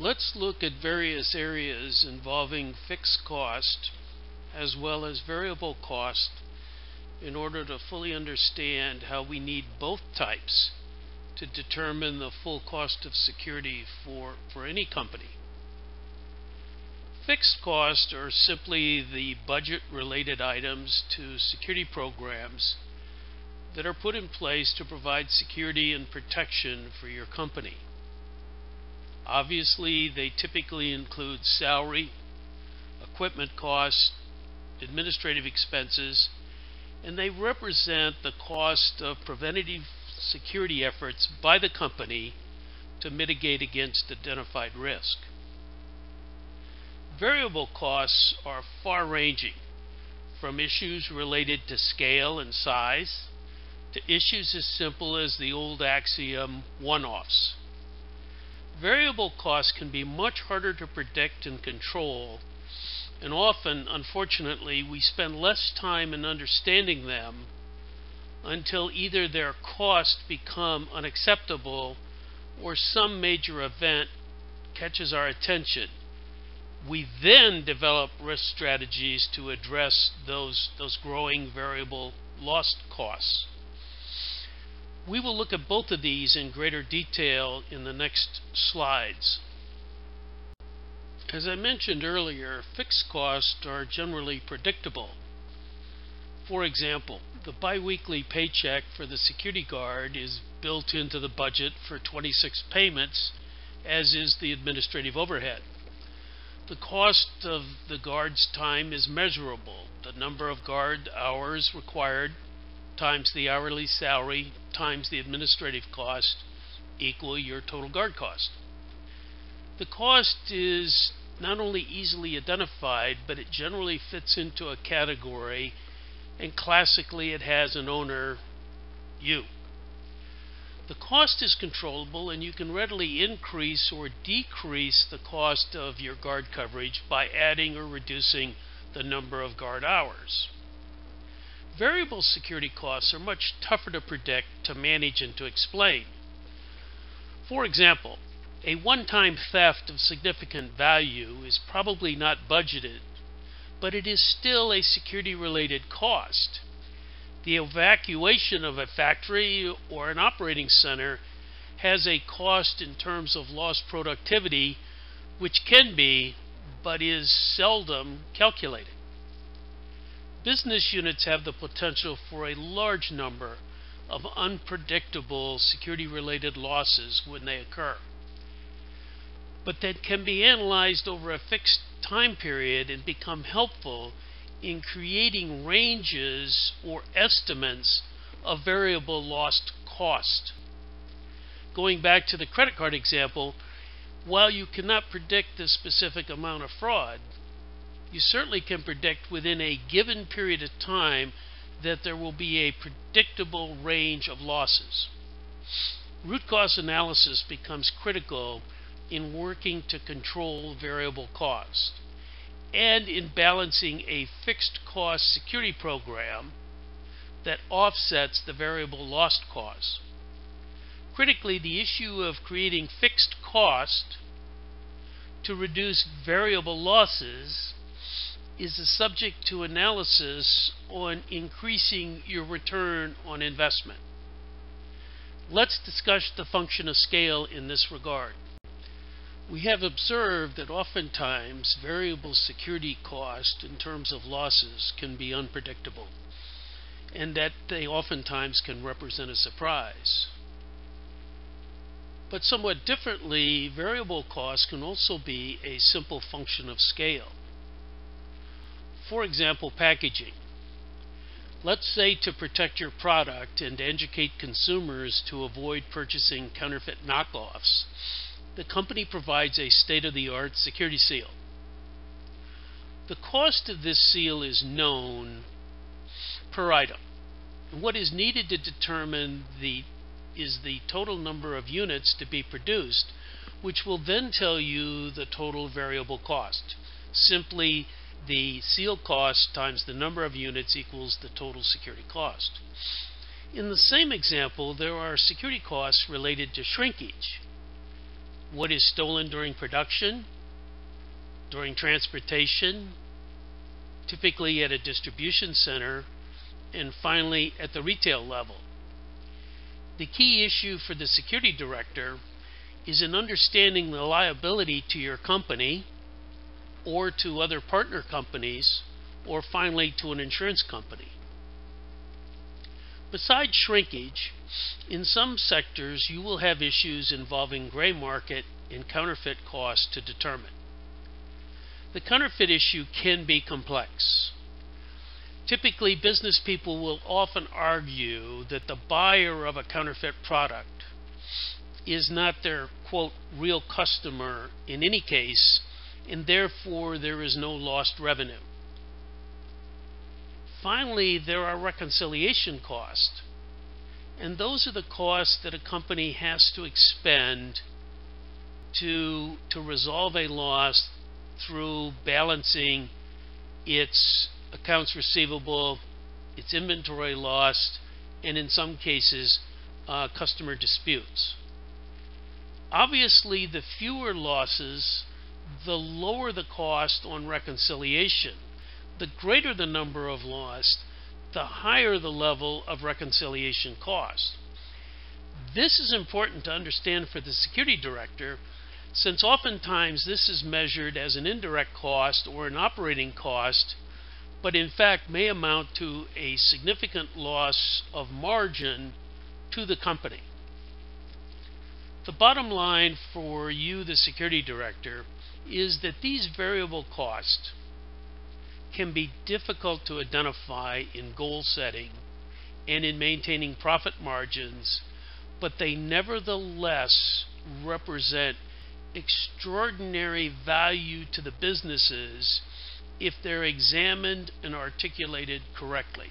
Let's look at various areas involving fixed cost as well as variable cost in order to fully understand how we need both types to determine the full cost of security for, for any company. Fixed costs are simply the budget related items to security programs that are put in place to provide security and protection for your company. Obviously, they typically include salary, equipment costs, administrative expenses, and they represent the cost of preventative security efforts by the company to mitigate against identified risk. Variable costs are far ranging, from issues related to scale and size to issues as simple as the old axiom one offs. Variable costs can be much harder to predict and control, and often, unfortunately, we spend less time in understanding them until either their costs become unacceptable or some major event catches our attention. We then develop risk strategies to address those, those growing variable lost costs. We will look at both of these in greater detail in the next slides. As I mentioned earlier, fixed costs are generally predictable. For example, the biweekly paycheck for the security guard is built into the budget for 26 payments, as is the administrative overhead. The cost of the guard's time is measurable. The number of guard hours required times the hourly salary times the administrative cost equal your total guard cost. The cost is not only easily identified, but it generally fits into a category, and classically it has an owner, you. The cost is controllable, and you can readily increase or decrease the cost of your guard coverage by adding or reducing the number of guard hours. Variable security costs are much tougher to predict, to manage, and to explain. For example, a one-time theft of significant value is probably not budgeted, but it is still a security-related cost. The evacuation of a factory or an operating center has a cost in terms of lost productivity, which can be, but is seldom calculated. Business units have the potential for a large number of unpredictable security related losses when they occur. But that can be analyzed over a fixed time period and become helpful in creating ranges or estimates of variable lost cost. Going back to the credit card example, while you cannot predict the specific amount of fraud, you certainly can predict within a given period of time that there will be a predictable range of losses. Root cause analysis becomes critical in working to control variable cost and in balancing a fixed cost security program that offsets the variable lost cost. Critically, the issue of creating fixed cost to reduce variable losses is subject to analysis on increasing your return on investment. Let's discuss the function of scale in this regard. We have observed that oftentimes variable security cost in terms of losses can be unpredictable and that they oftentimes can represent a surprise. But somewhat differently, variable costs can also be a simple function of scale. For example, packaging. Let's say to protect your product and educate consumers to avoid purchasing counterfeit knockoffs, the company provides a state-of-the-art security seal. The cost of this seal is known per item. What is needed to determine the is the total number of units to be produced, which will then tell you the total variable cost. Simply the seal cost times the number of units equals the total security cost. In the same example, there are security costs related to shrinkage. what is stolen during production, during transportation, typically at a distribution center, and finally at the retail level. The key issue for the security director is in understanding the liability to your company or to other partner companies or finally to an insurance company. Besides shrinkage, in some sectors you will have issues involving gray market and counterfeit costs to determine. The counterfeit issue can be complex. Typically, business people will often argue that the buyer of a counterfeit product is not their quote real customer in any case, and therefore there is no lost revenue. Finally, there are reconciliation costs, and those are the costs that a company has to expend to to resolve a loss through balancing its accounts receivable, its inventory lost, and in some cases, uh, customer disputes. Obviously, the fewer losses, the lower the cost on reconciliation. The greater the number of lost, the higher the level of reconciliation cost. This is important to understand for the security director since oftentimes this is measured as an indirect cost or an operating cost, but in fact may amount to a significant loss of margin to the company. The bottom line for you, the security director, is that these variable costs can be difficult to identify in goal setting and in maintaining profit margins, but they nevertheless represent extraordinary value to the businesses if they're examined and articulated correctly.